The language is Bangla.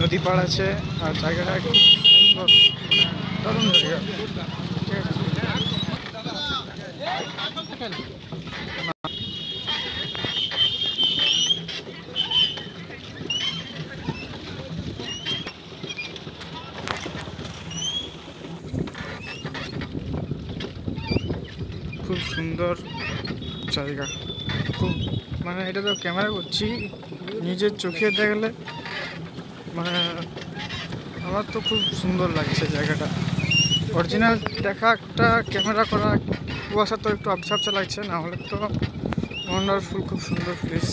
নদী পাড় আছে আর জায়গাটা সুন্দর দারুণ জায়গা খুব সুন্দর জায়গা। খুব মানে এটা তো ক্যামেরা করছি, নিজের চোখে দেখলে মানে আমার তো খুব সুন্দর লাগছে জায়গাটা। অরিজিনাল দেখা একটা ক্যামেরা করা, কুয়াশা তো একটু আবছা আবছা লাগছে, না হলে তো ওয়ান্ডারফুল খুব সুন্দর প্লেস